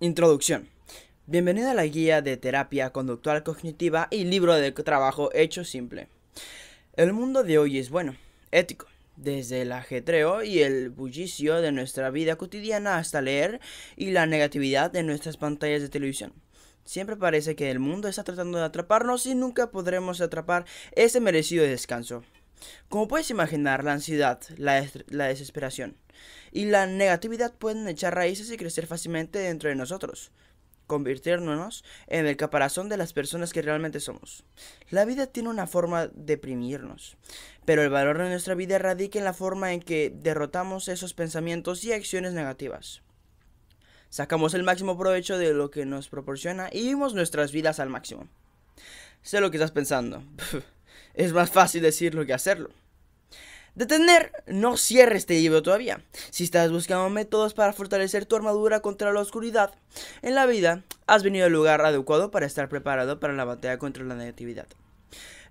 Introducción. Bienvenido a la guía de terapia conductual cognitiva y libro de trabajo hecho simple. El mundo de hoy es bueno, ético, desde el ajetreo y el bullicio de nuestra vida cotidiana hasta leer y la negatividad de nuestras pantallas de televisión. Siempre parece que el mundo está tratando de atraparnos y nunca podremos atrapar ese merecido descanso. Como puedes imaginar, la ansiedad, la, desesperación y la negatividad pueden echar raíces y crecer fácilmente dentro de nosotros, convirtiéndonos en el caparazón de las personas que realmente somos. La vida tiene una forma de deprimirnos, pero el valor de nuestra vida radica en la forma en que derrotamos esos pensamientos y acciones negativas. Sacamos el máximo provecho de lo que nos proporciona y vivimos nuestras vidas al máximo. Sé lo que estás pensando. es más fácil decirlo que hacerlo. Detener, no cierres este libro todavía. Si estás buscando métodos para fortalecer tu armadura contra la oscuridad en la vida, has venido al lugar adecuado para estar preparado para la batalla contra la negatividad.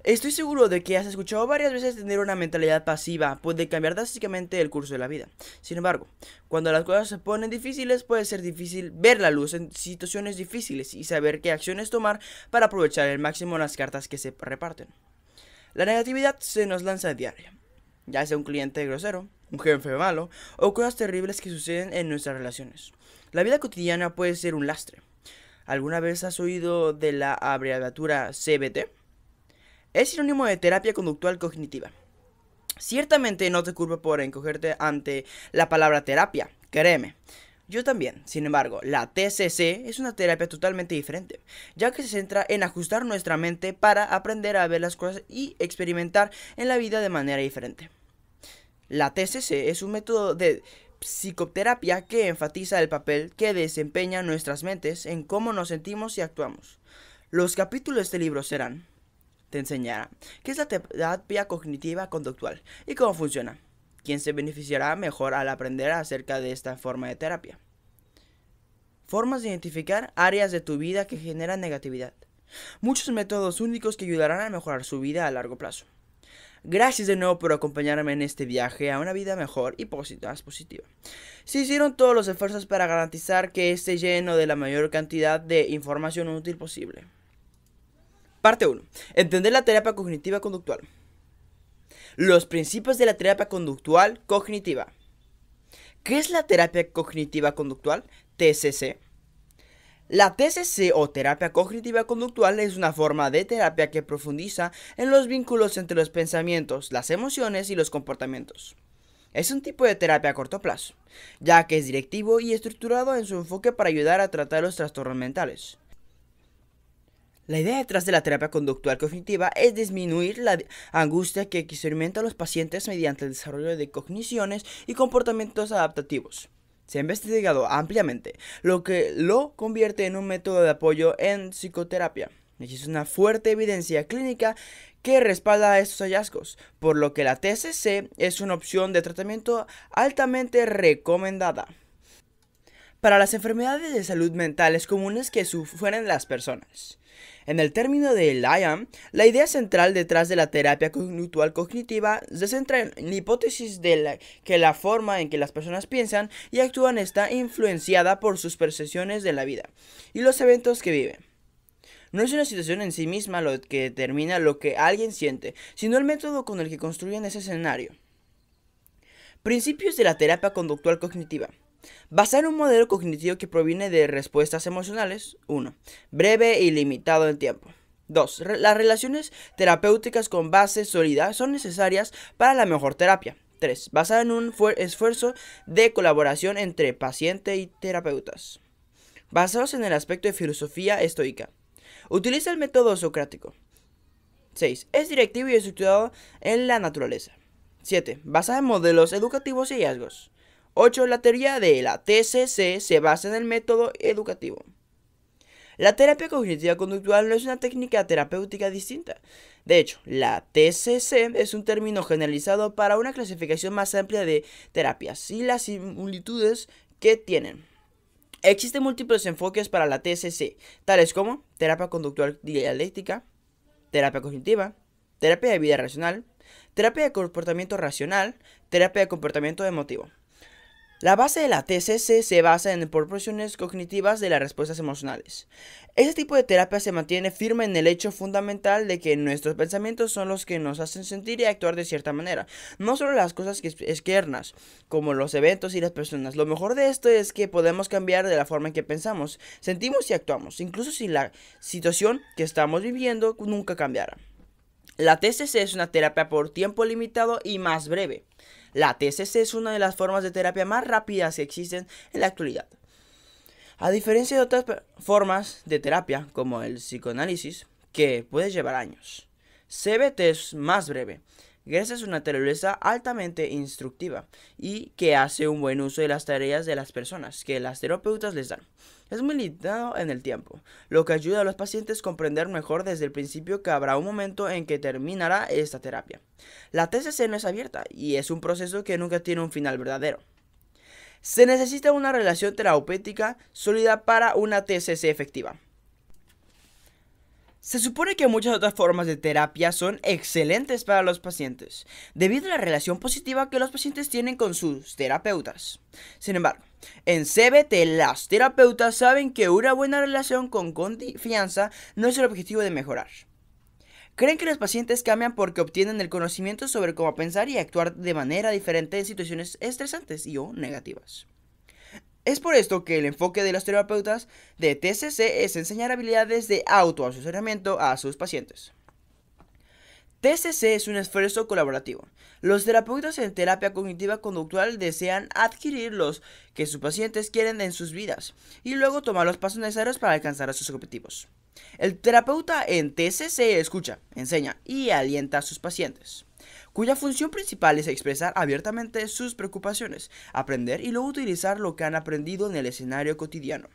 Estoy seguro de que has escuchado varias veces tener una mentalidad pasiva puede cambiar drásticamente el curso de la vida. Sin embargo, cuando las cosas se ponen difíciles puede ser difícil ver la luz en situaciones difíciles y saber qué acciones tomar para aprovechar al máximo las cartas que se reparten. La negatividad se nos lanza a diario ya sea un cliente grosero, un jefe malo o cosas terribles que suceden en nuestras relaciones. La vida cotidiana puede ser un lastre. ¿Alguna vez has oído de la abreviatura CBT? Es sinónimo de terapia conductual cognitiva. Ciertamente no te culpo por encogerte ante la palabra terapia, créeme. Yo también, sin embargo, la TCC es una terapia totalmente diferente, ya que se centra en ajustar nuestra mente para aprender a ver las cosas y experimentar en la vida de manera diferente. La TCC es un método de psicoterapia que enfatiza el papel que desempeñan nuestras mentes en cómo nos sentimos y actuamos. Los capítulos de este libro serán te enseñará qué es la terapia cognitiva conductual y cómo funciona, quién se beneficiará mejor al aprender acerca de esta forma de terapia. Formas de identificar áreas de tu vida que generan negatividad. Muchos métodos únicos que ayudarán a mejorar su vida a largo plazo. Gracias de nuevo por acompañarme en este viaje a una vida mejor y más positiva. Se hicieron todos los esfuerzos para garantizar que esté lleno de la mayor cantidad de información útil posible. Parte 1. Entender la terapia cognitiva conductual. Los principios de la terapia conductual cognitiva. ¿Qué es la terapia cognitiva conductual? TCC. La TCC o terapia cognitiva conductual es una forma de terapia que profundiza en los vínculos entre los pensamientos, las emociones y los comportamientos. Es un tipo de terapia a corto plazo, ya que es directivo y estructurado en su enfoque para ayudar a tratar los trastornos mentales. La idea detrás de la terapia conductual cognitiva es disminuir la angustia que experimentan los pacientes mediante el desarrollo de cogniciones y comportamientos adaptativos se ha investigado ampliamente, lo que lo convierte en un método de apoyo en psicoterapia. Existe una fuerte evidencia clínica que respalda estos hallazgos, por lo que la TCC es una opción de tratamiento altamente recomendada. Para las enfermedades de salud mentales comunes que sufren las personas. En el término de IAM, la idea central detrás de la terapia conductual cognitiva se centra en la hipótesis de que la forma en que las personas piensan y actúan está influenciada por sus percepciones de la vida y los eventos que viven. No es una situación en sí misma lo que determina lo que alguien siente, sino el método con el que construyen ese escenario. Principios de la terapia conductual cognitiva. Basar un modelo cognitivo que proviene de respuestas emocionales. 1. Breve y limitado en tiempo. 2. Las relaciones terapéuticas con base sólida son necesarias para la mejor terapia. 3. Basada en un esfuerzo de colaboración entre paciente y terapeutas. Basados en el aspecto de filosofía estoica. Utiliza el método socrático. 6. Es directivo y estructurado en la naturaleza. 7. Basada en modelos educativos y hallazgos. 8. La teoría de la TCC se basa en el método educativo. La terapia cognitiva conductual no es una técnica terapéutica distinta. De hecho, la TCC es un término generalizado para una clasificación más amplia de terapias y las similitudes que tienen. Existen múltiples enfoques para la TCC, tales como terapia conductual dialéctica, terapia cognitiva, terapia de vida racional, terapia de comportamiento racional, terapia de comportamiento emotivo. La base de la TCC se basa en proporciones cognitivas de las respuestas emocionales. Este tipo de terapia se mantiene firme en el hecho fundamental de que nuestros pensamientos son los que nos hacen sentir y actuar de cierta manera, no solo las cosas externas, como los eventos y las personas. Lo mejor de esto es que podemos cambiar de la forma en que pensamos, sentimos y actuamos, incluso si la situación que estamos viviendo nunca cambiara. La TCC es una terapia por tiempo limitado y más breve. La TCC es una de las formas de terapia más rápidas que existen en la actualidad. A diferencia de otras formas de terapia, como el psicoanálisis, que puede llevar años, CBT es más breve, gracias a una naturaleza altamente instructiva y que hace un buen uso de las tareas de las personas que las terapeutas les dan. Es muy limitado en el tiempo, lo que ayuda a los pacientes a comprender mejor desde el principio que habrá un momento en que terminará esta terapia. La TCC no es abierta y es un proceso que nunca tiene un final verdadero. Se necesita una relación terapéutica sólida para una TCC efectiva. Se supone que muchas otras formas de terapia son excelentes para los pacientes, debido a la relación positiva que los pacientes tienen con sus terapeutas. Sin embargo, en CBT las terapeutas saben que una buena relación con confianza no es el objetivo de mejorar. Creen que los pacientes cambian porque obtienen el conocimiento sobre cómo pensar y actuar de manera diferente en situaciones estresantes y o negativas. Es por esto que el enfoque de los terapeutas de TCC es enseñar habilidades de autoasesoramiento a sus pacientes. TCC es un esfuerzo colaborativo. Los terapeutas en terapia cognitiva conductual desean adquirir los que sus pacientes quieren en sus vidas y luego tomar los pasos necesarios para alcanzar sus objetivos. El terapeuta en TCC escucha, enseña y alienta a sus pacientes cuya función principal es expresar abiertamente sus preocupaciones, aprender y luego utilizar lo que han aprendido en el escenario cotidiano.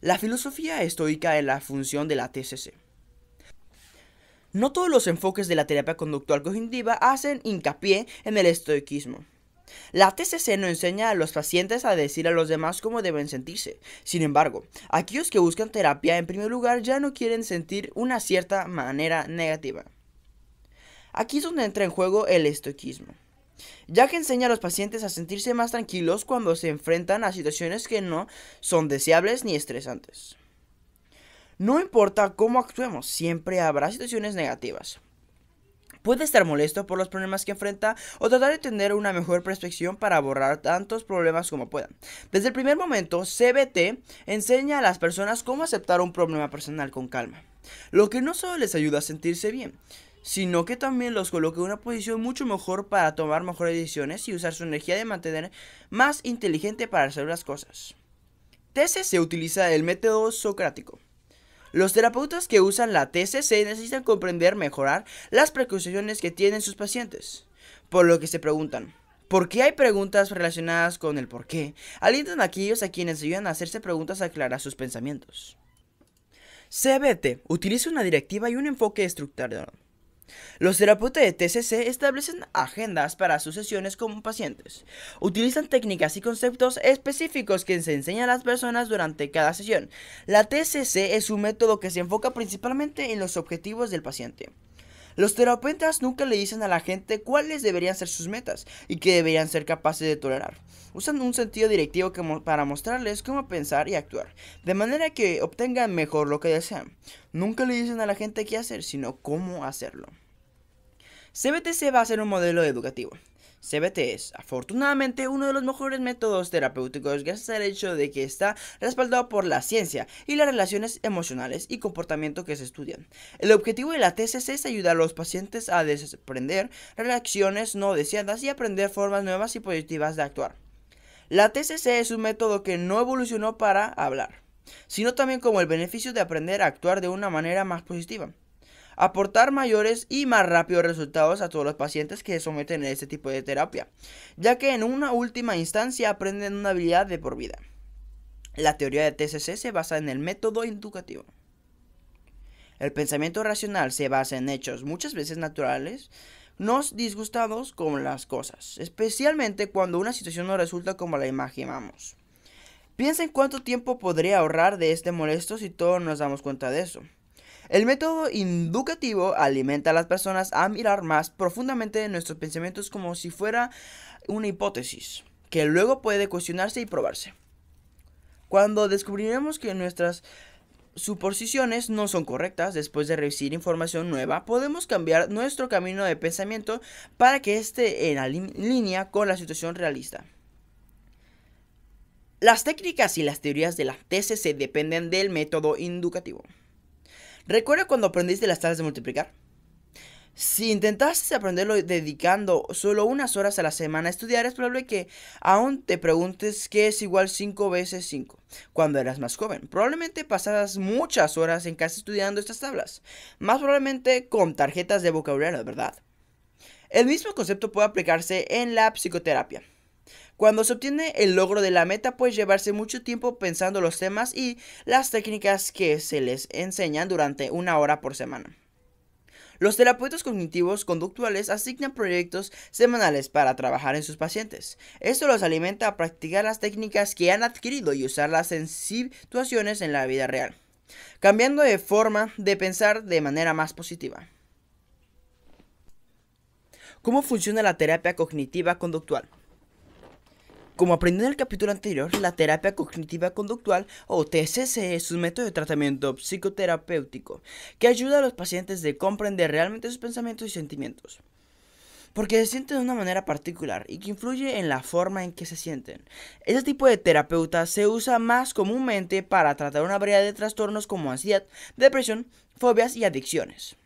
La filosofía estoica en la función de la TCC. No todos los enfoques de la terapia conductual cognitiva hacen hincapié en el estoicismo. La TCC no enseña a los pacientes a decir a los demás cómo deben sentirse. Sin embargo, aquellos que buscan terapia en primer lugar ya no quieren sentir una cierta manera negativa. Aquí es donde entra en juego el estoicismo, ya que enseña a los pacientes a sentirse más tranquilos cuando se enfrentan a situaciones que no son deseables ni estresantes. No importa cómo actuemos, siempre habrá situaciones negativas. Puede estar molesto por los problemas que enfrenta o tratar de tener una mejor perspectiva para borrar tantos problemas como puedan. Desde el primer momento, CBT enseña a las personas cómo aceptar un problema personal con calma, lo que no solo les ayuda a sentirse bien, sino que también los coloque en una posición mucho mejor para tomar mejores decisiones y usar su energía de mantener más inteligente para hacer las cosas. TCC utiliza el método socrático. Los terapeutas que usan la TCC necesitan comprender mejorar las precauciones que tienen sus pacientes, por lo que se preguntan, ¿Por qué hay preguntas relacionadas con el por qué? Alientan a aquellos a quienes ayudan a hacerse preguntas a aclarar sus pensamientos. CBT utiliza una directiva y un enfoque estructurado. Los terapeutas de TCC establecen agendas para sus sesiones con pacientes. Utilizan técnicas y conceptos específicos que se enseñan a las personas durante cada sesión. La TCC es un método que se enfoca principalmente en los objetivos del paciente. Los terapeutas nunca le dicen a la gente cuáles deberían ser sus metas y qué deberían ser capaces de tolerar. Usan un sentido directivo para mostrarles cómo pensar y actuar, de manera que obtengan mejor lo que desean. Nunca le dicen a la gente qué hacer, sino cómo hacerlo. CBT va a ser un modelo educativo. CBT es, afortunadamente, uno de los mejores métodos terapéuticos gracias al hecho de que está respaldado por la ciencia y las relaciones emocionales y comportamiento que se estudian. El objetivo de la TCC es ayudar a los pacientes a desaprender reacciones no deseadas y aprender formas nuevas y positivas de actuar. La TCC es un método que no evolucionó para hablar, sino también como el beneficio de aprender a actuar de una manera más positiva aportar mayores y más rápidos resultados a todos los pacientes que se someten a este tipo de terapia, ya que en una última instancia aprenden una habilidad de por vida. La teoría de TCC se basa en el método educativo. El pensamiento racional se basa en hechos muchas veces naturales, nos disgustados con las cosas, especialmente cuando una situación no resulta como la imaginamos. Piensa en cuánto tiempo podría ahorrar de este molesto si todos nos damos cuenta de eso. El método educativo alimenta a las personas a mirar más profundamente nuestros pensamientos como si fuera una hipótesis. que luego puede cuestionarse y probarse. Cuando descubriremos que nuestras suposiciones no son correctas después de recibir información nueva, podemos cambiar nuestro camino de pensamiento para que esté en línea con la situación realista. Las técnicas y las teorías de la TCC dependen del método inducativo. ¿Recuerda cuando aprendiste las tablas de multiplicar? Si intentaste aprenderlo dedicando solo unas horas a la semana a estudiar, es probable que aún te preguntes qué es igual 5 veces 5 cuando eras más joven. Probablemente pasabas muchas horas en casa estudiando estas tablas, más probablemente con tarjetas de vocabulario, ¿verdad? El mismo concepto puede aplicarse en la psicoterapia. Cuando se obtiene el logro de la meta, puede llevarse mucho tiempo pensando los temas y las técnicas que se les enseñan durante una hora por semana. Los terapeutas cognitivos conductuales asignan proyectos semanales para trabajar en sus pacientes. Esto los alimenta a practicar las técnicas que han adquirido y usarlas en situaciones en la vida real, cambiando de forma de pensar de manera más positiva. ¿Cómo funciona la terapia cognitiva conductual? Como aprendí en el capítulo anterior, la terapia cognitiva conductual o TCC es un método de tratamiento psicoterapéutico que ayuda a los pacientes a comprender realmente sus pensamientos y sentimientos. Porque se sienten de una manera particular y que influye en la forma en que se sienten. Este tipo de terapeuta se usa más comúnmente para tratar una variedad de trastornos como ansiedad, depresión, fobias y adicciones.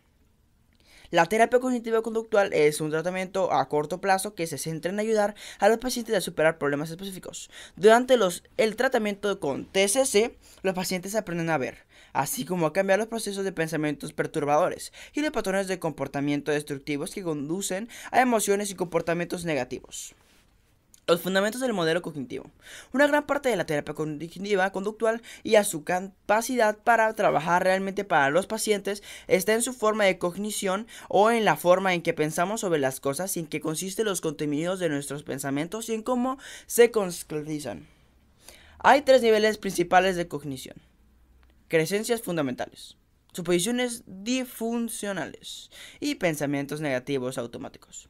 La terapia cognitiva conductual es un tratamiento a corto plazo que se centra en ayudar a los pacientes a superar problemas específicos. Durante los, el tratamiento con TCC, los pacientes aprenden a ver, así como a cambiar los procesos de pensamientos perturbadores y de patrones de comportamiento destructivos que conducen a emociones y comportamientos negativos. Los fundamentos del modelo cognitivo. Una gran parte de la terapia cognitiva conductual y a su capacidad para trabajar realmente para los pacientes está en su forma de cognición o en la forma en que pensamos sobre las cosas y en que consisten los contenidos de nuestros pensamientos y en cómo se concretizan. Hay tres niveles principales de cognición. Creencias fundamentales, suposiciones disfuncionales y pensamientos negativos automáticos.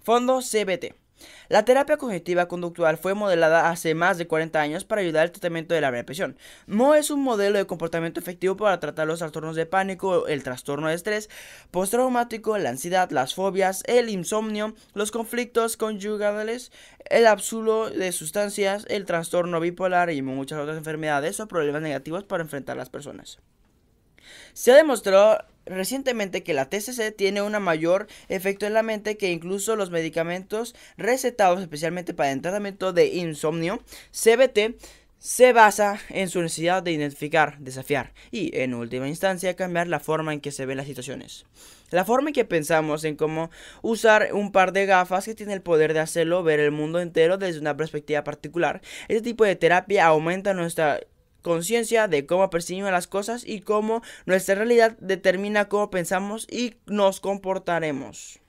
Fondo CBT. La terapia cognitiva conductual fue modelada hace más de 40 años para ayudar al tratamiento de la depresión. No es un modelo de comportamiento efectivo para tratar los trastornos de pánico, el trastorno de estrés postraumático, la ansiedad, las fobias, el insomnio, los conflictos conyugales, el absurdo de sustancias, el trastorno bipolar y muchas otras enfermedades o problemas negativos para enfrentar a las personas. Se ha demostrado recientemente que la TCC tiene un mayor efecto en la mente que incluso los medicamentos recetados especialmente para el tratamiento de insomnio, CBT, se basa en su necesidad de identificar, desafiar y, en última instancia, cambiar la forma en que se ven las situaciones. La forma en que pensamos en cómo usar un par de gafas que tiene el poder de hacerlo ver el mundo entero desde una perspectiva particular. Este tipo de terapia aumenta nuestra conciencia de cómo percibimos las cosas y cómo nuestra realidad determina cómo pensamos y nos comportaremos.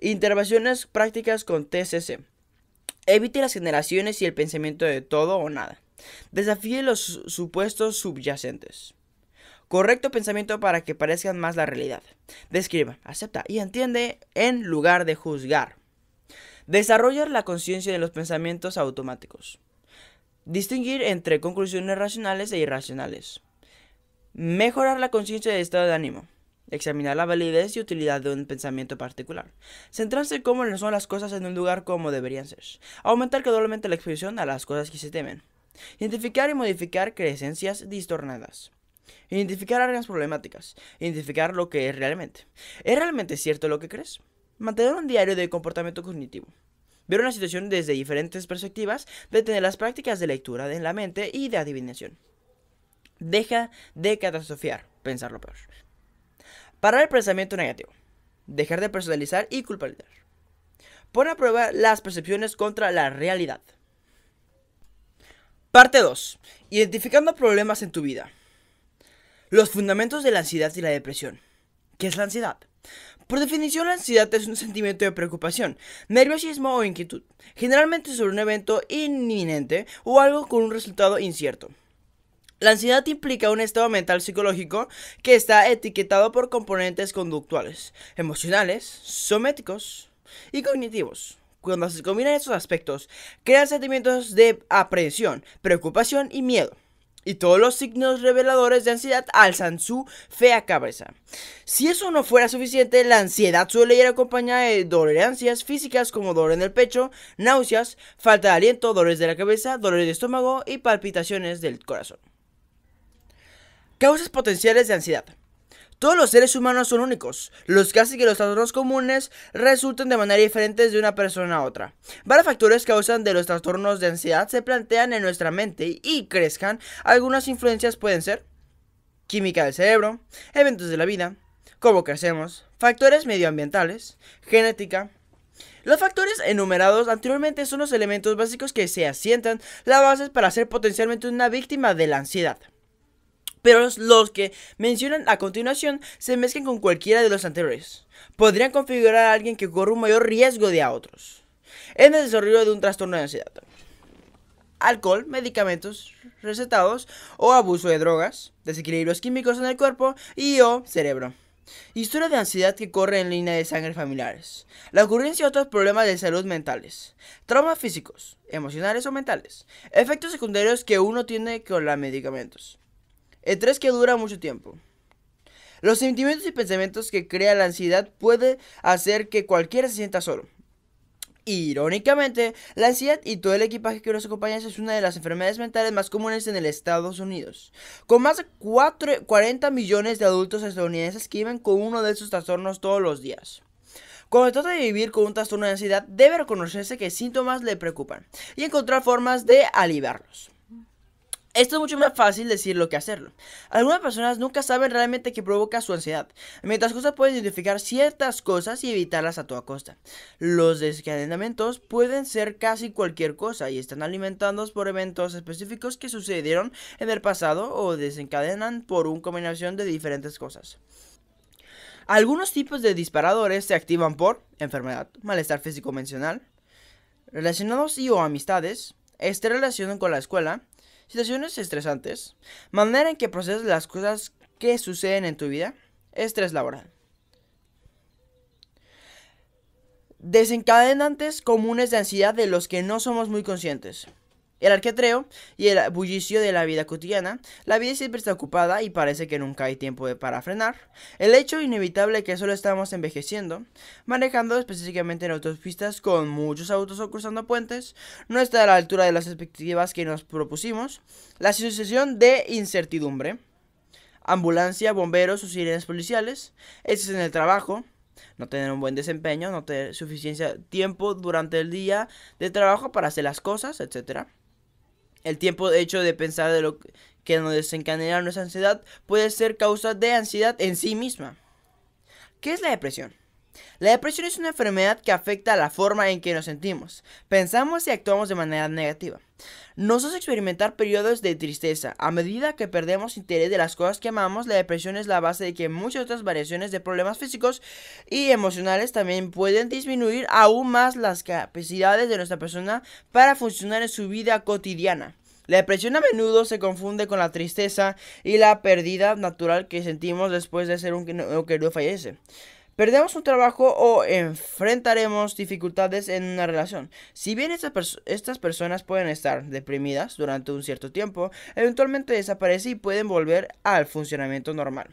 Intervenciones prácticas con TCC. Evite las generaciones y el pensamiento de todo o nada. Desafíe los supuestos subyacentes. Correcto pensamiento para que parezcan más la realidad. Describa, acepta y entiende en lugar de juzgar. Desarrollar la conciencia de los pensamientos automáticos. Distinguir entre conclusiones racionales e irracionales. Mejorar la conciencia de estado de ánimo. Examinar la validez y utilidad de un pensamiento particular. Centrarse en cómo son las cosas en un lugar como deberían ser. Aumentar gradualmente la exposición a las cosas que se temen. Identificar y modificar creencias distornadas. Identificar áreas problemáticas. Identificar lo que es realmente. ¿Es realmente cierto lo que crees? Mantener un diario de comportamiento cognitivo ver una situación desde diferentes perspectivas, de tener las prácticas de lectura de la mente y de adivinación. Deja de catastrofiar, pensar lo peor. Parar el pensamiento negativo. Dejar de personalizar y culpabilizar. Pon a prueba las percepciones contra la realidad. Parte 2. Identificando problemas en tu vida. Los fundamentos de la ansiedad y la depresión. ¿Qué es la ansiedad? Por definición, la ansiedad es un sentimiento de preocupación, nerviosismo o inquietud, generalmente sobre un evento inminente o algo con un resultado incierto. La ansiedad implica un estado mental psicológico que está etiquetado por componentes conductuales, emocionales, sométicos y cognitivos. Cuando se combinan estos aspectos, crean sentimientos de aprehensión, preocupación y miedo y todos los signos reveladores de ansiedad alzan su fea cabeza. Si eso no fuera suficiente, la ansiedad suele ir acompañada de dolencias físicas como dolor en el pecho, náuseas, falta de aliento, dolores de la cabeza, dolores de estómago y palpitaciones del corazón. Causas potenciales de ansiedad. Todos los seres humanos son únicos. Los que hacen que los trastornos comunes resulten de manera diferente de una persona a otra. Varios factores causan de los trastornos de ansiedad se plantean en nuestra mente y crezcan. Algunas influencias pueden ser química del cerebro, eventos de la vida, cómo crecemos, factores medioambientales, genética, los factores enumerados anteriormente son los elementos básicos que se asientan la base para ser potencialmente una víctima de la ansiedad pero los que mencionan a continuación se mezclan con cualquiera de los anteriores. Podrían configurar a alguien que corre un mayor riesgo de a otros en el desarrollo de un trastorno de ansiedad. Alcohol, medicamentos recetados o abuso de drogas, desequilibrios químicos en el cuerpo y o cerebro. Historia de ansiedad que corre en línea de sangre familiares. La ocurrencia de otros problemas de salud mentales. Traumas físicos, emocionales o mentales. Efectos secundarios que uno tiene con los medicamentos. 3 que dura mucho tiempo. Los sentimientos y pensamientos que crea la ansiedad puede hacer que cualquiera se sienta solo. Irónicamente, la ansiedad y todo el equipaje que nos acompaña es una de las enfermedades mentales más comunes en el Estados Unidos. Con más de 40 millones de adultos estadounidenses que viven con uno de esos trastornos todos los días. Cuando trata de vivir con un trastorno de ansiedad, debe reconocerse que síntomas le preocupan y encontrar formas de aliviarlos. Esto es mucho más fácil decirlo que hacerlo. Algunas personas nunca saben realmente qué provoca su ansiedad, mientras cosas pueden identificar ciertas cosas y evitarlas a toda costa. Los desencadenamientos pueden ser casi cualquier cosa y están alimentados por eventos específicos que sucedieron en el pasado o desencadenan por una combinación de diferentes cosas. Algunos tipos de disparadores se activan por enfermedad, malestar físico mencional, relacionados y o amistades, este relación con la escuela, situaciones estresantes, manera en que procesas las cosas que suceden en tu vida, estrés laboral. Desencadenantes comunes de ansiedad de los que no somos muy conscientes. El arquetreo y el bullicio de la vida cotidiana. La vida siempre está ocupada y parece que nunca hay tiempo para frenar. El hecho inevitable que solo estamos envejeciendo. Manejando específicamente en autopistas con muchos autos o cruzando puentes. No está a la altura de las expectativas que nos propusimos. La sucesión de incertidumbre. Ambulancia, bomberos o sirenas policiales. Ese es en el trabajo no tener un buen desempeño, no tener suficiencia tiempo durante el día de trabajo para hacer las cosas, etcétera. El tiempo hecho de pensar de lo que nos desencadena nuestra ansiedad puede ser causa de ansiedad en sí misma. ¿Qué es la depresión? La depresión es una enfermedad que afecta a la forma en que nos sentimos, pensamos y actuamos de manera negativa. Nos hace experimentar periodos de tristeza. A medida que perdemos interés de las cosas que amamos, la depresión es la base de que muchas otras variaciones de problemas físicos y emocionales también pueden disminuir aún más las capacidades de nuestra persona para funcionar en su vida cotidiana. La depresión a menudo se confunde con la tristeza y la pérdida natural que sentimos después de ser un querido fallece. Perdemos un trabajo o enfrentaremos dificultades en una relación. Si bien estas, personas pueden estar deprimidas durante un cierto tiempo, eventualmente desaparecen y pueden volver al funcionamiento normal.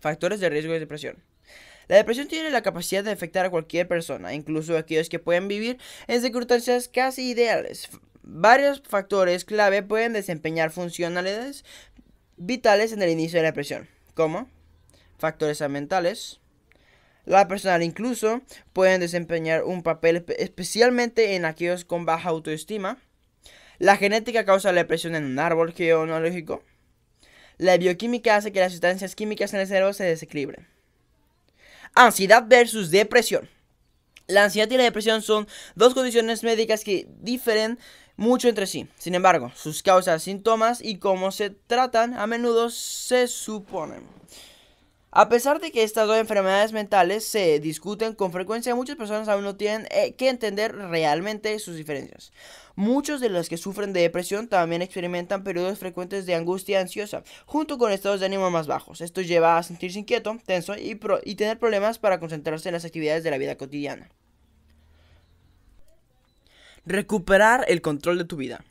Factores de riesgo de depresión. La depresión tiene la capacidad de afectar a cualquier persona, incluso a aquellos que pueden vivir en circunstancias casi ideales. Varios factores clave pueden desempeñar funcionalidades vitales en el inicio de la depresión, como factores ambientales, la personal incluso pueden desempeñar un papel especialmente en aquellos con baja autoestima. La genética causa la depresión en un árbol genealógico. La bioquímica hace que las sustancias químicas en el cerebro se desequilibren. Ansiedad versus depresión. La ansiedad y la depresión son dos condiciones médicas que difieren mucho entre sí. Sin embargo, sus causas, síntomas y cómo se tratan a menudo se suponen. A pesar de que estas dos enfermedades mentales se discuten con frecuencia, muchas personas aún no tienen eh, que entender realmente sus diferencias. Muchos de los que sufren de depresión también experimentan periodos frecuentes de angustia ansiosa, junto con estados de ánimo más bajos. Esto lleva a sentirse inquieto, tenso y, y tener problemas para concentrarse en las actividades de la vida cotidiana. Recuperar el control de tu vida.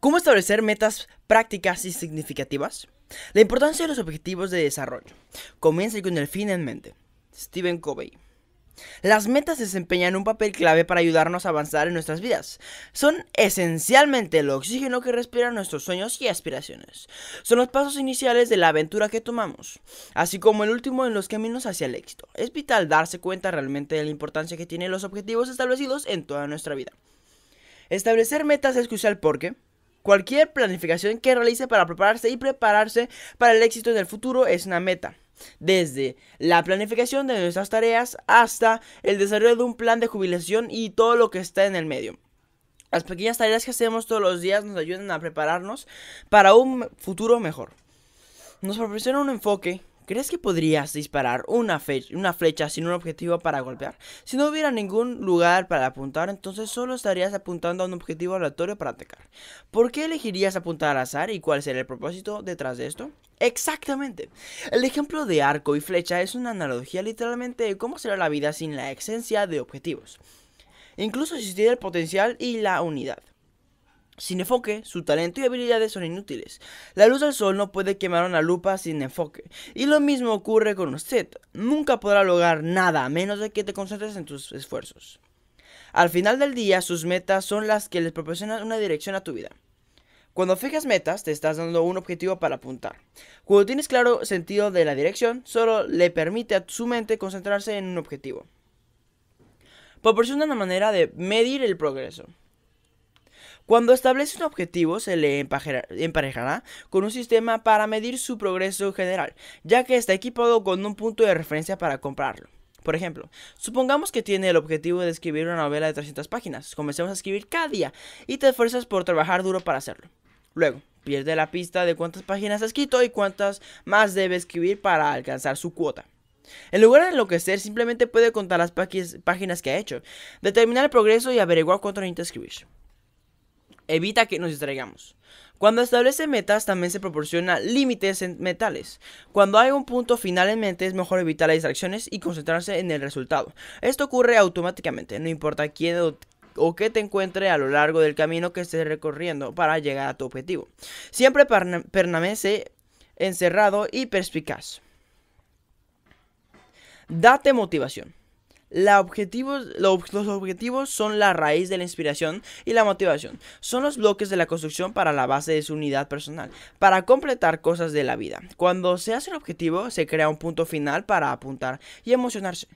¿Cómo establecer metas prácticas y significativas? La importancia de los objetivos de desarrollo. Comienza con el fin en mente. Stephen Covey. Las metas desempeñan un papel clave para ayudarnos a avanzar en nuestras vidas. Son esencialmente el oxígeno que respiran nuestros sueños y aspiraciones. Son los pasos iniciales de la aventura que tomamos, así como el último en los caminos hacia el éxito. Es vital darse cuenta realmente de la importancia que tienen los objetivos establecidos en toda nuestra vida. Establecer metas es crucial porque cualquier planificación que realice para prepararse y prepararse para el éxito del futuro es una meta desde la planificación de nuestras tareas hasta el desarrollo de un plan de jubilación y todo lo que está en el medio. Las pequeñas tareas que hacemos todos los días nos ayudan a prepararnos para un futuro mejor. Nos proporciona un enfoque ¿Crees que podrías disparar una, flecha sin un objetivo para golpear? Si no hubiera ningún lugar para apuntar, entonces solo estarías apuntando a un objetivo aleatorio para atacar. ¿Por qué elegirías apuntar al azar y cuál sería el propósito detrás de esto? Exactamente. El ejemplo de arco y flecha es una analogía literalmente de cómo será la vida sin la esencia de objetivos. Incluso existiría el potencial y la unidad. Sin enfoque, su talento y habilidades son inútiles. La luz del sol no puede quemar una lupa sin enfoque. Y lo mismo ocurre con usted. Nunca podrá lograr nada a menos de que te concentres en tus esfuerzos. Al final del día, sus metas son las que les proporcionan una dirección a tu vida. Cuando fijas metas, te estás dando un objetivo para apuntar. Cuando tienes claro sentido de la dirección, solo le permite a su mente concentrarse en un objetivo. Proporciona una manera de medir el progreso. Cuando establece un objetivo, se le emparejará con un sistema para medir su progreso general, ya que está equipado con un punto de referencia para comprarlo. Por ejemplo, supongamos que tiene el objetivo de escribir una novela de 300 páginas. Comencemos a escribir cada día y te esfuerzas por trabajar duro para hacerlo. Luego, pierde la pista de cuántas páginas ha escrito y cuántas más debe escribir para alcanzar su cuota. En lugar de enloquecer, simplemente puede contar las páginas que ha hecho, determinar el progreso y averiguar cuánto necesita escribir evita que nos distraigamos. Cuando establece metas también se proporciona límites mentales. Cuando hay un punto final en mente es mejor evitar las distracciones y concentrarse en el resultado. Esto ocurre automáticamente, no importa quién o, o qué te encuentre a lo largo del camino que estés recorriendo para llegar a tu objetivo. Siempre permanece encerrado y perspicaz. Date motivación los objetivos son la raíz de la inspiración y la motivación. Son los bloques de la construcción para la base de su unidad personal, para completar cosas de la vida. Cuando se hace el objetivo, se crea un punto final para apuntar y emocionarse.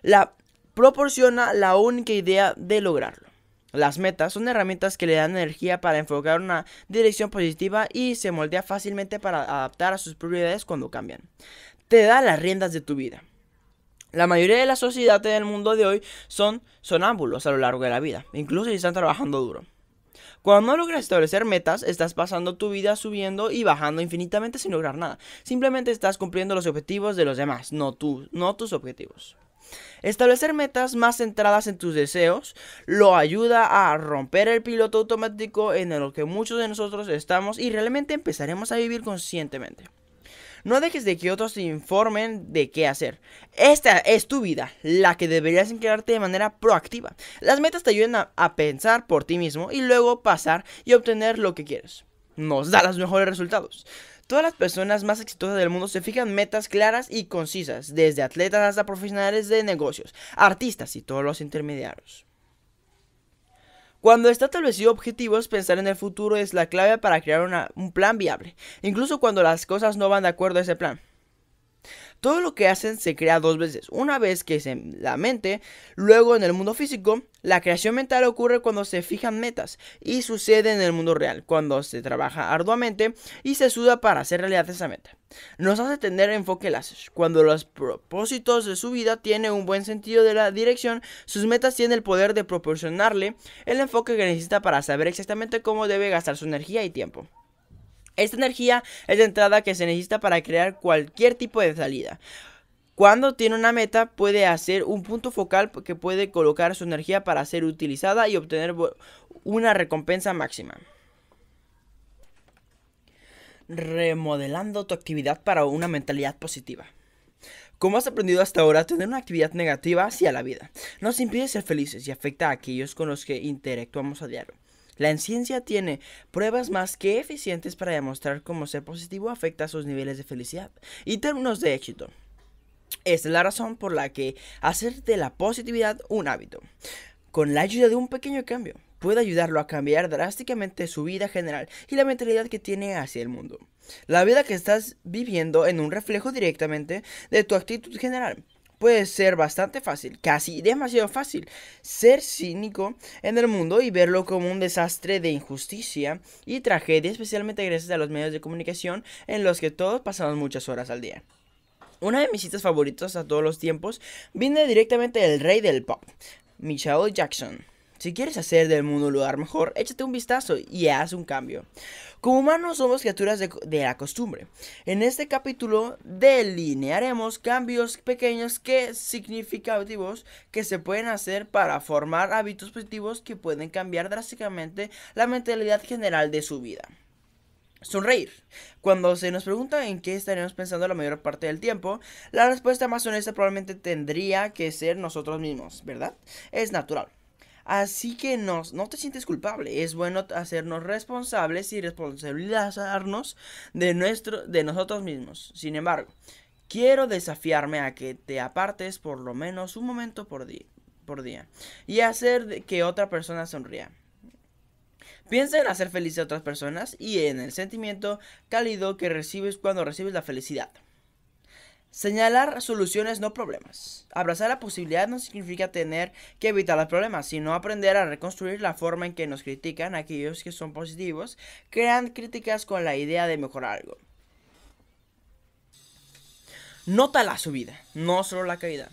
La proporciona la única idea de lograrlo. Las metas son herramientas que le dan energía para enfocar una dirección positiva y se moldea fácilmente para adaptar a sus prioridades cuando cambian. Te da las riendas de tu vida. La mayoría de la sociedad del mundo de hoy son sonámbulos a lo largo de la vida, incluso si están trabajando duro. Cuando no logras establecer metas, estás pasando tu vida subiendo y bajando infinitamente sin lograr nada. Simplemente estás cumpliendo los objetivos de los demás, no, tú, no tus objetivos. Establecer metas más centradas en tus deseos lo ayuda a romper el piloto automático en el que muchos de nosotros estamos y realmente empezaremos a vivir conscientemente. No dejes de que otros te informen de qué hacer. Esta es tu vida, la que deberías encararte de manera proactiva. Las metas te ayudan a, pensar por ti mismo y luego pasar y obtener lo que quieres. Nos da los mejores resultados. Todas las personas más exitosas del mundo se fijan metas claras y concisas, desde atletas hasta profesionales de negocios, artistas y todos los intermediarios. Cuando está establecido objetivos, pensar en el futuro es la clave para crear un plan viable, incluso cuando las cosas no van de acuerdo a ese plan. Todo lo que hacen se crea dos veces. Una vez que es en la mente, luego en el mundo físico. La creación mental ocurre cuando se fijan metas y sucede en el mundo real, cuando se trabaja arduamente y se suda para hacer realidad esa meta. Nos hace tener enfoque láser. Cuando los propósitos de su vida tienen un buen sentido de la dirección, sus metas tienen el poder de proporcionarle el enfoque que necesita para saber exactamente cómo debe gastar su energía y tiempo. Esta energía es la entrada que se necesita para crear cualquier tipo de salida. Cuando tiene una meta, puede hacer un punto focal que puede colocar su energía para ser utilizada y obtener una recompensa máxima. Remodelando tu actividad para una mentalidad positiva. Como has aprendido hasta ahora, tener una actividad negativa hacia la vida nos impide ser felices y afecta a aquellos con los que interactuamos a diario. La ciencia tiene pruebas más que eficientes para demostrar cómo ser positivo afecta a sus niveles de felicidad y términos de éxito. Esta es la razón por la que hacer de la positividad un hábito, con la ayuda de un pequeño cambio, puede ayudarlo a cambiar drásticamente su vida general y la mentalidad que tiene hacia el mundo. La vida que estás viviendo en un reflejo directamente de tu actitud general puede ser bastante fácil, casi demasiado fácil, ser cínico en el mundo y verlo como un desastre de injusticia y tragedia, especialmente gracias a los medios de comunicación en los que todos pasamos muchas horas al día. Una de mis citas favoritas a todos los tiempos viene directamente del rey del pop, Michael Jackson. Si quieres hacer del mundo un lugar mejor, échate un vistazo y haz un cambio. Como humanos somos criaturas de, la costumbre. En este capítulo delinearemos cambios pequeños que significativos que se pueden hacer para formar hábitos positivos que pueden cambiar drásticamente la mentalidad general de su vida. Sonreír. Cuando se nos pregunta en qué estaremos pensando la mayor parte del tiempo, la respuesta más honesta probablemente tendría que ser nosotros mismos, ¿verdad? Es natural. Así que no, no te sientes culpable. Es bueno hacernos responsables y responsabilizarnos de, nuestro, de nosotros mismos. Sin embargo, quiero desafiarme a que te apartes por lo menos un momento por día, por día y hacer que otra persona sonría. Piensa en hacer feliz a otras personas y en el sentimiento cálido que recibes cuando recibes la felicidad. Señalar soluciones, no problemas. Abrazar la posibilidad no significa tener que evitar los problemas, sino aprender a reconstruir la forma en que nos critican aquellos que son positivos, crean críticas con la idea de mejorar algo. Nota la subida, no solo la caída.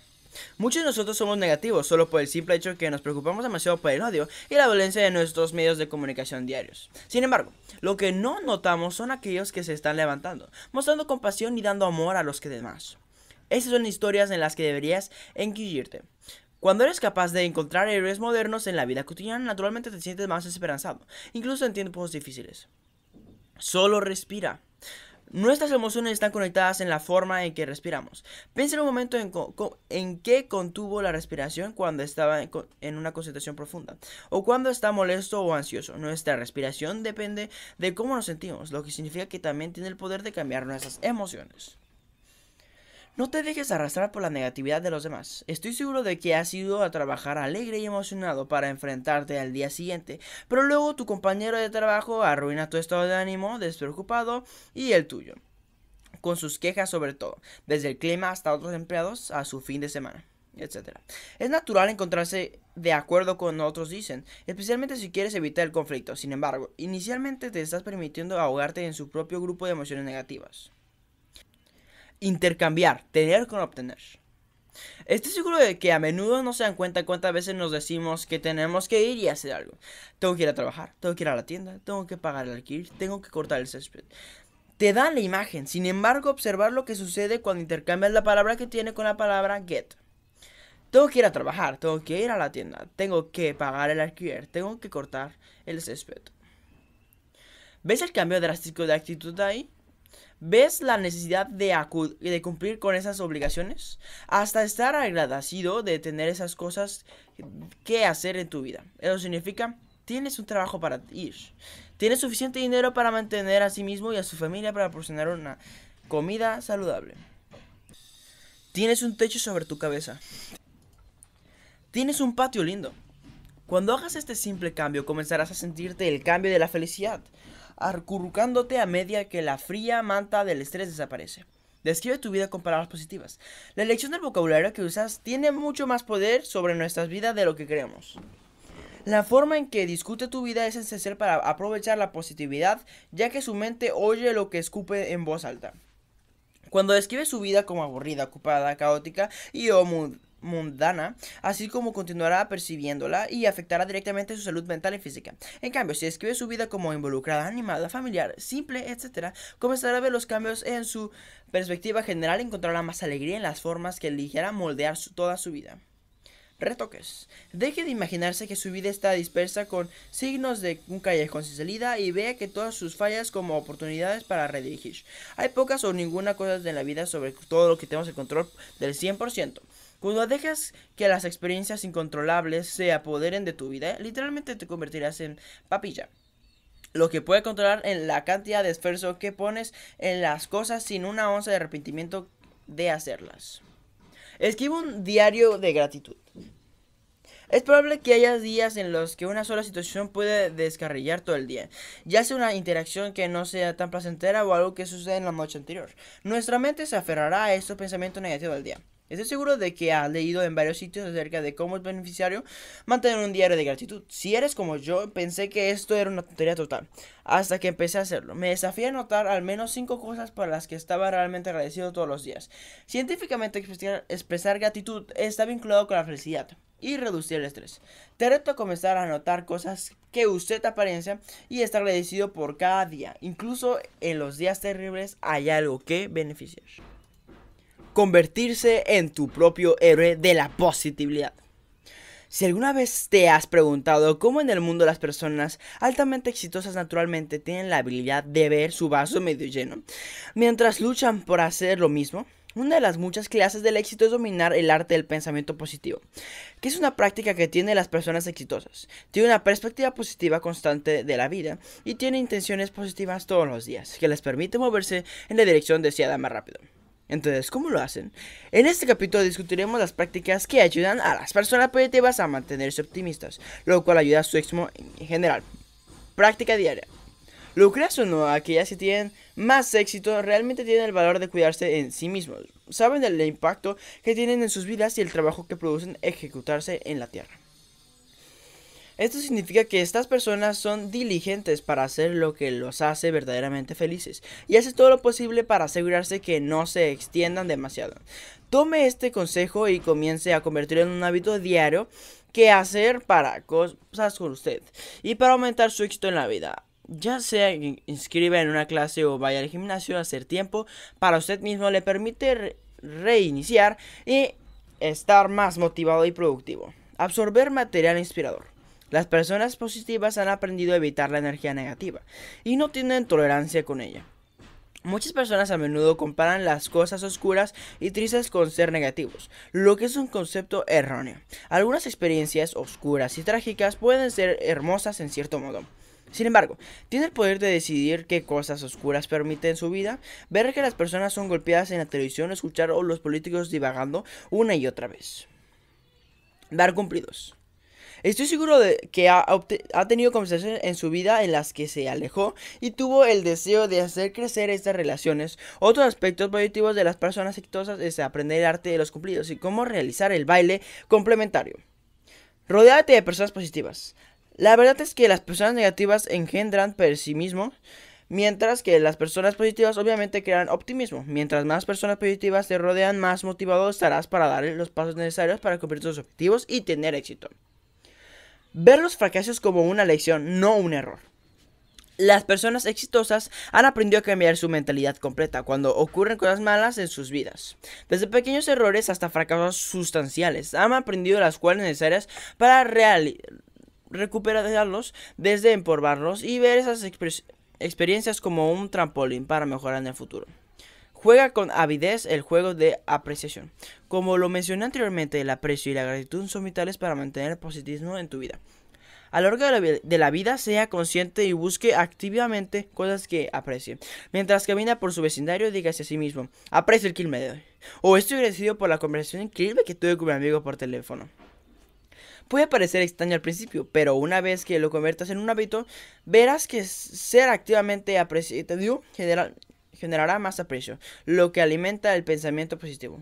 Muchos de nosotros somos negativos solo por el simple hecho que nos preocupamos demasiado por el odio y la violencia de nuestros medios de comunicación diarios. Sin embargo, lo que no notamos son aquellos que se están levantando, mostrando compasión y dando amor a los que demás. Esas son historias en las que deberías enquillirte. Cuando eres capaz de encontrar héroes modernos en la vida cotidiana, naturalmente te sientes más esperanzado, incluso en tiempos difíciles. Solo respira. Nuestras emociones están conectadas en la forma en que respiramos. Piensa en un momento en, qué contuvo la respiración cuando estaba en, en, una concentración profunda o cuando está molesto o ansioso. Nuestra respiración depende de cómo nos sentimos, lo que significa que también tiene el poder de cambiar nuestras emociones. No te dejes arrastrar por la negatividad de los demás. Estoy seguro de que has ido a trabajar alegre y emocionado para enfrentarte al día siguiente, pero luego tu compañero de trabajo arruina tu estado de ánimo, despreocupado y el tuyo, con sus quejas sobre todo, desde el clima hasta otros empleados a su fin de semana etc. Es natural encontrarse de acuerdo con otros dicen, especialmente si quieres evitar el conflicto. Sin embargo, inicialmente te estás permitiendo ahogarte en su propio grupo de emociones negativas. Intercambiar, tener con obtener. Estoy seguro de que a menudo no se dan cuenta cuántas veces nos decimos que tenemos que ir y hacer algo. Tengo que ir a trabajar, tengo que ir a la tienda, tengo que pagar el alquiler, tengo que cortar el césped. Te dan la imagen, sin embargo, observar lo que sucede cuando intercambias la palabra que tiene con la palabra get. Tengo que ir a trabajar, tengo que ir a la tienda, tengo que pagar el alquiler, tengo que cortar el césped. ¿Ves el cambio drástico de actitud ahí? ¿Ves la necesidad de, de, cumplir con esas obligaciones? Hasta estar agradecido de tener esas cosas que hacer en tu vida. Eso significa, tienes un trabajo para ir. Tienes suficiente dinero para mantener a sí mismo y a su familia para proporcionar una comida saludable. Tienes un techo sobre tu cabeza. Tienes un patio lindo. Cuando hagas este simple cambio comenzarás a sentirte el cambio de la felicidad acurrucándote a media que la fría manta del estrés desaparece. Describe tu vida con palabras positivas. La elección del vocabulario que usas tiene mucho más poder sobre nuestras vidas de lo que creemos. La forma en que discute tu vida es esencial para aprovechar la positividad, ya que su mente oye lo que escupe en voz alta. Cuando describe su vida como aburrida, ocupada, caótica y o mundana, así como continuará percibiéndola y afectará directamente su salud mental y física. En cambio, si escribe su vida como involucrada, animada, familiar, simple, etc., comenzará a ver los cambios en su perspectiva general y encontrará más alegría en las formas que eligiera moldear toda su vida. Retoques. Deje de imaginarse que su vida está dispersa con signos de un callejón sin salida y vea que todas sus fallas como oportunidades para redirigir. Hay pocas o ninguna cosa en la vida sobre todo lo que tenemos el control del 100%. Cuando dejas que las experiencias incontrolables se apoderen de tu vida, literalmente te convertirás en papilla. Lo que puede controlar en la cantidad de esfuerzo que pones en las cosas sin una onza de arrepentimiento de hacerlas. Escribe un diario de gratitud. Es probable que haya días en los que una sola situación puede descarrillar todo el día, ya sea una interacción que no sea tan placentera o algo que sucede en la noche anterior. Nuestra mente se aferrará a estos pensamientos negativos del día. Estoy seguro de que has leído en varios sitios acerca de cómo es beneficiario mantener un diario de gratitud. Si eres como yo, pensé que esto era una tontería total, hasta que empecé a hacerlo. Me desafié a notar al menos 5 cosas por las que estaba realmente agradecido todos los días. Científicamente expresar, gratitud está vinculado con la felicidad y reducir el estrés. Te reto a comenzar a notar cosas que usted apariencia y estar agradecido por cada día. Incluso en los días terribles hay algo que beneficiar convertirse en tu propio héroe de la positividad. Si alguna vez te has preguntado cómo en el mundo las personas altamente exitosas naturalmente tienen la habilidad de ver su vaso medio lleno, mientras luchan por hacer lo mismo, una de las muchas clases del éxito es dominar el arte del pensamiento positivo, que es una práctica que tienen las personas exitosas. Tiene una perspectiva positiva constante de la vida y tiene intenciones positivas todos los días, que les permite moverse en la dirección deseada más rápido. Entonces, ¿cómo lo hacen? En este capítulo discutiremos las prácticas que ayudan a las personas positivas a mantenerse optimistas, lo cual ayuda a su éxito en general. Práctica diaria. Lo creas o no, aquellas que tienen más éxito realmente tienen el valor de cuidarse en sí mismos. Saben del impacto que tienen en sus vidas y el trabajo que producen ejecutarse en la tierra. Esto significa que estas personas son diligentes para hacer lo que los hace verdaderamente felices y hace todo lo posible para asegurarse que no se extiendan demasiado. Tome este consejo y comience a convertirlo en un hábito diario que hacer para cosas con usted y para aumentar su éxito en la vida. Ya sea inscriba en una clase o vaya al gimnasio a hacer tiempo para usted mismo le permite reiniciar y estar más motivado y productivo. Absorber material inspirador. Las personas positivas han aprendido a evitar la energía negativa y no tienen tolerancia con ella. Muchas personas a menudo comparan las cosas oscuras y tristes con ser negativos, lo que es un concepto erróneo. Algunas experiencias oscuras y trágicas pueden ser hermosas en cierto modo. Sin embargo, tiene el poder de decidir qué cosas oscuras permiten su vida, ver que las personas son golpeadas en la televisión, escuchar a los políticos divagando una y otra vez. Dar cumplidos. Estoy seguro de que ha, tenido conversaciones en su vida en las que se alejó y tuvo el deseo de hacer crecer estas relaciones. Otros aspectos positivos de las personas exitosas es aprender el arte de los cumplidos y cómo realizar el baile complementario. Rodeate de personas positivas. La verdad es que las personas negativas engendran pesimismo, mientras que las personas positivas obviamente crean optimismo. Mientras más personas positivas te rodean, más motivado estarás para dar los pasos necesarios para cumplir tus objetivos y tener éxito. Ver los fracasos como una lección, no un error. Las personas exitosas han aprendido a cambiar su mentalidad completa cuando ocurren cosas malas en sus vidas. Desde pequeños errores hasta fracasos sustanciales, han aprendido las cuales necesarias para recuperarlos desde empolvarlos y ver esas experiencias como un trampolín para mejorar en el futuro. Juega con avidez el juego de apreciación. Como lo mencioné anteriormente, el aprecio y la gratitud son vitales para mantener el positivismo en tu vida. A lo largo de la, vida, sea consciente y busque activamente cosas que aprecie. Mientras camina por su vecindario, dígase a sí mismo: Aprecio el kill de O estoy agradecido por la conversación increíble que tuve con mi amigo por teléfono. Puede parecer extraño al principio, pero una vez que lo conviertas en un hábito, verás que ser activamente apreciado general, generará más aprecio, lo que alimenta el pensamiento positivo.